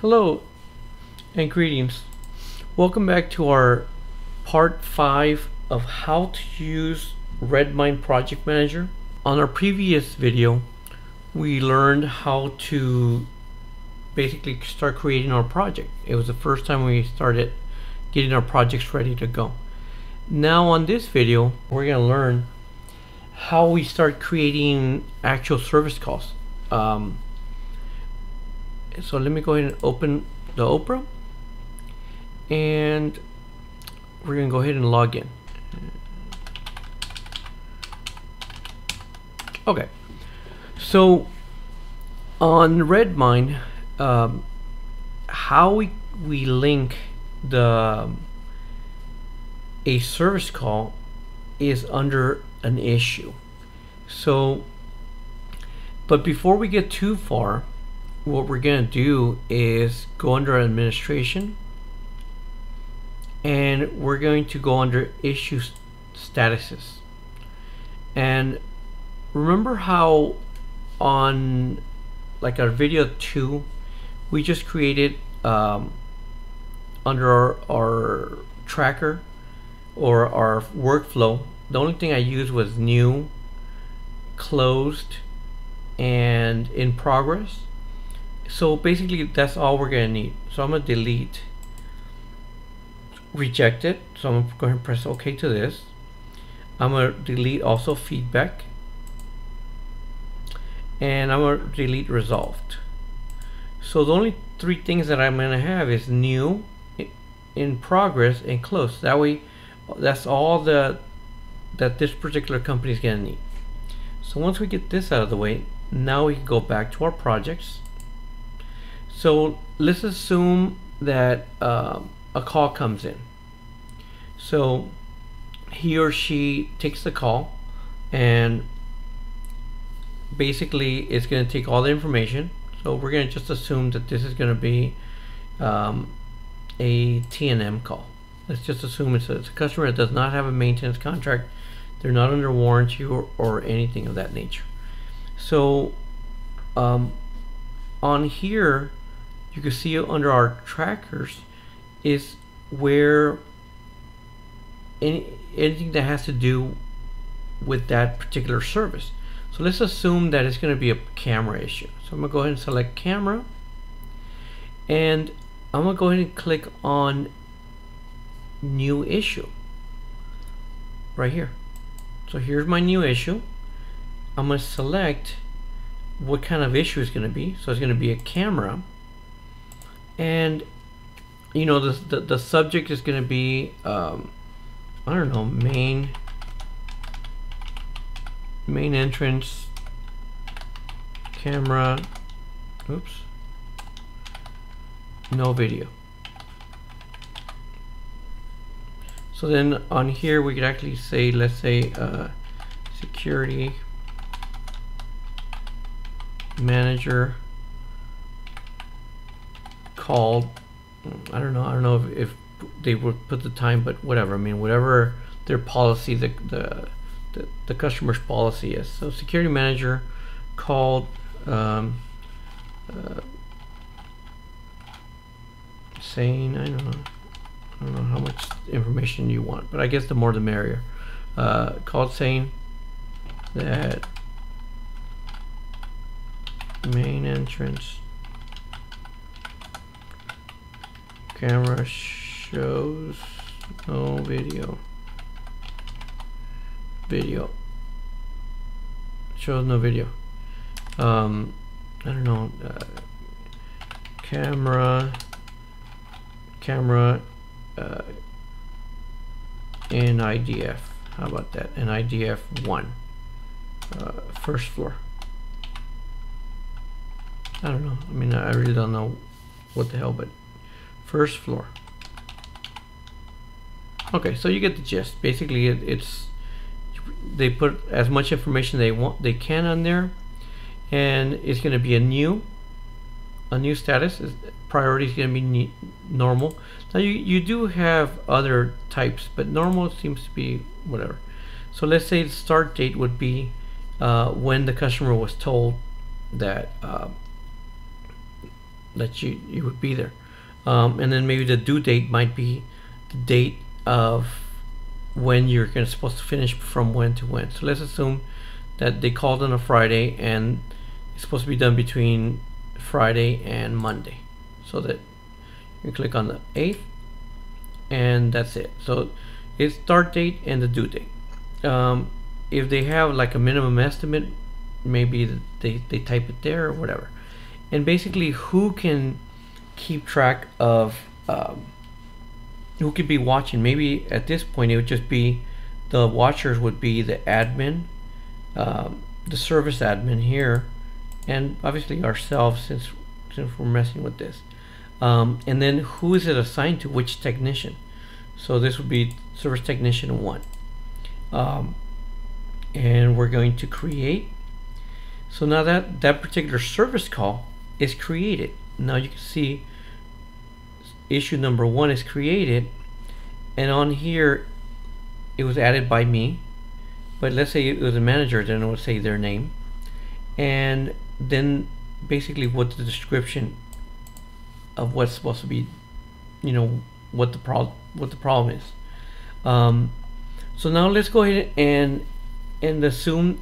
Hello and greetings. Welcome back to our part 5 of how to use Redmine Project Manager. On our previous video, we learned how to basically start creating our project. It was the first time we started getting our projects ready to go. Now on this video, we're going to learn how we start creating actual service calls. Um, so let me go ahead and open the Opera and we're gonna go ahead and log in. Okay, so on Redmine, um, how we we link the a service call is under an issue. So, but before we get too far, what we're going to do is go under administration and we're going to go under issue statuses. And remember how on like our video 2 we just created um, under our, our tracker or our workflow the only thing I used was new, closed, and in progress. So basically that's all we're gonna need. So I'm gonna delete, reject it. So I'm going to go ahead and press OK to this. I'm gonna delete also feedback. And I'm gonna delete resolved. So the only three things that I'm gonna have is new, in progress, and close. That way, that's all the that this particular company is to need. So once we get this out of the way, now we can go back to our projects. So let's assume that uh, a call comes in. So he or she takes the call and basically it's going to take all the information. So we're going to just assume that this is going to be um, a T&M call. Let's just assume it's a, it's a customer that does not have a maintenance contract they're not under warranty or, or anything of that nature. So um, on here, you can see under our trackers is where any, anything that has to do with that particular service. So let's assume that it's going to be a camera issue. So I'm going to go ahead and select camera and I'm going to go ahead and click on new issue right here. So here's my new issue. I'm going to select what kind of issue is going to be. So it's going to be a camera. And, you know, the, the, the subject is going to be, um, I don't know, main, main entrance, camera, oops, no video. So then on here we could actually say, let's say uh, security manager called, I don't know, I don't know if, if they would put the time, but whatever. I mean, whatever their policy, the, the, the, the customer's policy is. So security manager called um, uh, saying, I don't know, I don't know how much information you want, but I guess the more the merrier. Uh, called saying that main entrance camera shows no video video shows no video um I don't know uh, camera camera uh, in IDF. How about that? In IDF 1. Uh, first floor. I don't know. I mean, I really don't know what the hell, but first floor. Okay, so you get the gist. Basically, it, it's they put as much information they want they can on there, and it's going to be a new a new status. Priority is going to be normal. Now you, you do have other types, but normal seems to be whatever. So let's say the start date would be uh, when the customer was told that uh, that you you would be there, um, and then maybe the due date might be the date of when you're supposed to finish from when to when. So let's assume that they called on a Friday and it's supposed to be done between Friday and Monday, so that you click on the 8th and that's it. So it's start date and the due date. Um, if they have like a minimum estimate, maybe they, they type it there or whatever. And basically, who can keep track of um, who could be watching? Maybe at this point, it would just be the watchers would be the admin, um, the service admin here, and obviously ourselves since since we're messing with this. Um, and then who is it assigned to which technician? So this would be service technician one. Um, and we're going to create. So now that that particular service call is created. Now you can see issue number one is created and on here it was added by me but let's say it was a manager then it would say their name. And then basically what the description of what's supposed to be you know what the problem what the problem is. Um, so now let's go ahead and and assume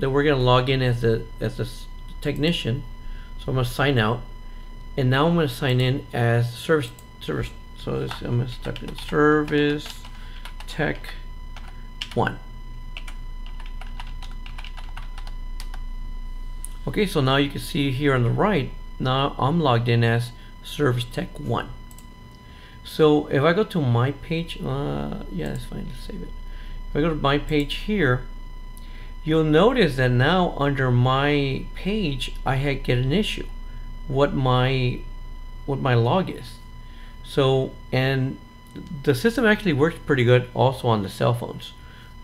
that we're gonna log in as the as a technician. So I'm gonna sign out and now I'm gonna sign in as service service so this, I'm gonna type in service tech one. Okay so now you can see here on the right now I'm logged in as service tech one. So if I go to my page uh, yeah that's fine let's save it. If I go to my page here you'll notice that now under my page I had get an issue what my what my log is. So and the system actually works pretty good also on the cell phones.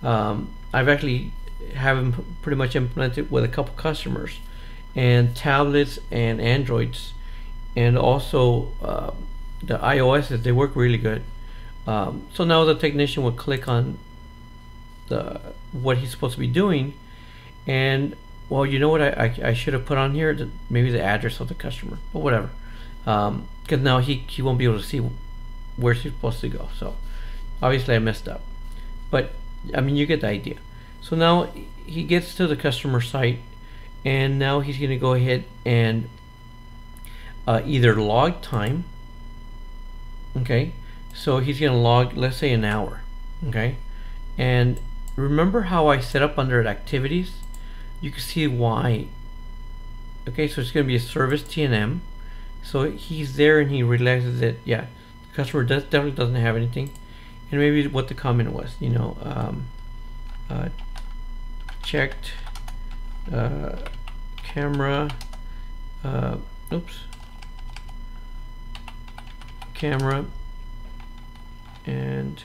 Um, I've actually have pretty much implemented with a couple customers and tablets and Androids and also uh, the iOSs they work really good. Um, so now the technician will click on the what he's supposed to be doing and well you know what I, I, I should have put on here? The, maybe the address of the customer but whatever. Because um, now he, he won't be able to see where he's supposed to go so obviously I messed up. But I mean you get the idea. So now he gets to the customer site and now he's going to go ahead and uh, either log time okay? So he's going to log let's say an hour okay? And remember how I set up under activities you can see why. Okay so it's going to be a service TNM so he's there and he realizes that yeah the customer does definitely doesn't have anything. And maybe what the comment was you know um, uh, checked uh, camera uh, oops. Camera and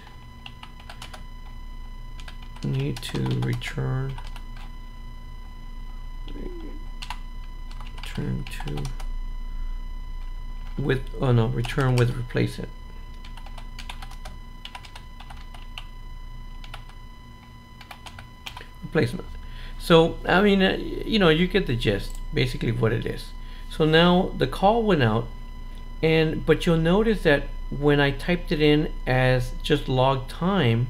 need to return return to with oh no return with replace it. Replacement. So I mean uh, you know you get the gist basically what it is. So now the call went out and but you'll notice that when I typed it in as just log time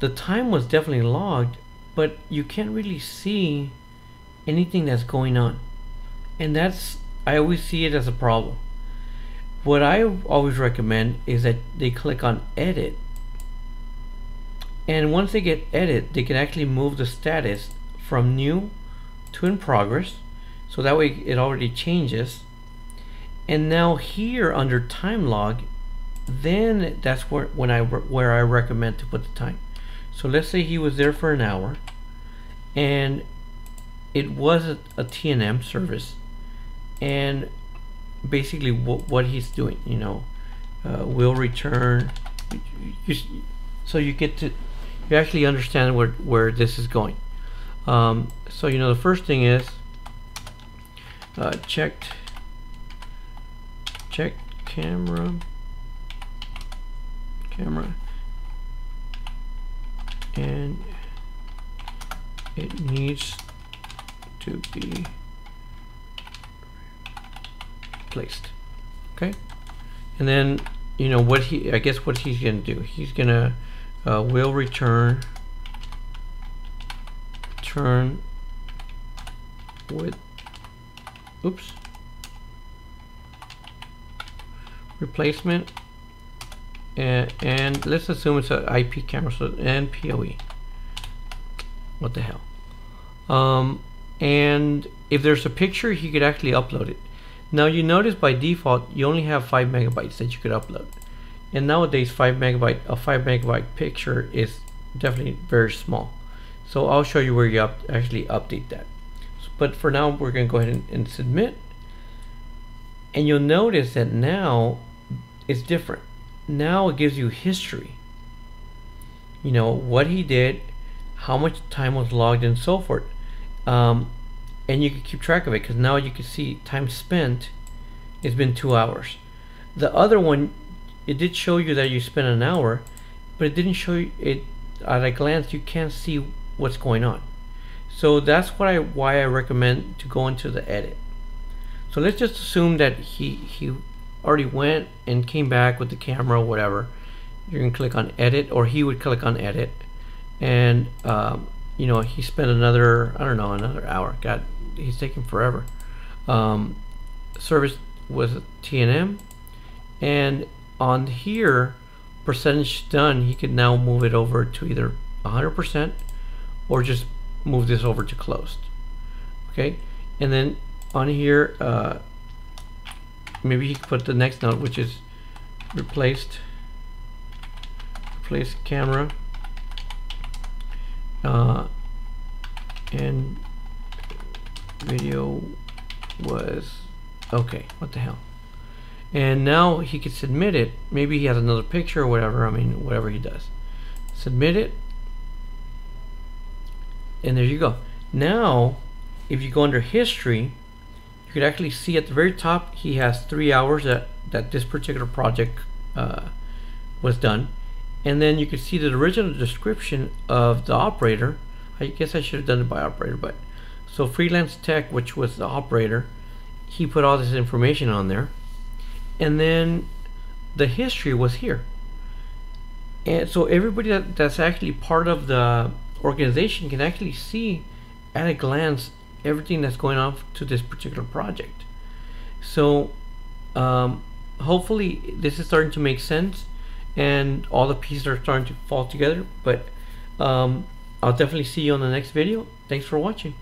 the time was definitely logged but you can't really see anything that's going on. And that's I always see it as a problem. What I always recommend is that they click on edit. And once they get edit they can actually move the status from new to in progress. So that way it already changes. And now here under time log then that's where when I where I recommend to put the time. So let's say he was there for an hour and it was a, a TNM service and basically what what he's doing you know uh, will return. You, so you get to you actually understand where where this is going. Um, so you know the first thing is uh, checked check camera camera and it needs to be placed. Okay, and then you know what he I guess what he's gonna do. He's gonna uh, will return return with oops replacement and, and let's assume it's an IP camera so and PoE what the hell um, and if there's a picture he could actually upload it. Now you notice by default you only have 5 megabytes that you could upload. And nowadays 5 megabyte a 5 megabyte picture is definitely very small. So I'll show you where you up, actually update that. But for now we're going to go ahead and, and submit. And you'll notice that now it's different. Now it gives you history. You know what he did how much time was logged and so forth um, and you can keep track of it because now you can see time spent it's been two hours. The other one it did show you that you spent an hour but it didn't show you it at a glance you can't see what's going on. So that's what I why I recommend to go into the edit. So let's just assume that he he already went and came back with the camera or whatever. You can click on edit or he would click on edit. And um, you know he spent another I don't know another hour. God he's taking forever. Um, service was TNM and on here percentage done he could now move it over to either 100% or just move this over to closed okay? And then on here uh, maybe he could put the next note which is replaced replace camera uh, and video was okay what the hell. And now he could submit it. Maybe he has another picture or whatever I mean whatever he does. Submit it. And there you go. Now if you go under history you could actually see at the very top he has three hours that that this particular project uh, was done and then you can see the original description of the operator. I guess I should have done it by operator but so freelance tech which was the operator he put all this information on there. And then the history was here. And so everybody that, that's actually part of the organization can actually see at a glance everything that's going on to this particular project. So um, hopefully this is starting to make sense and all the pieces are starting to fall together. But um, I'll definitely see you on the next video. Thanks for watching.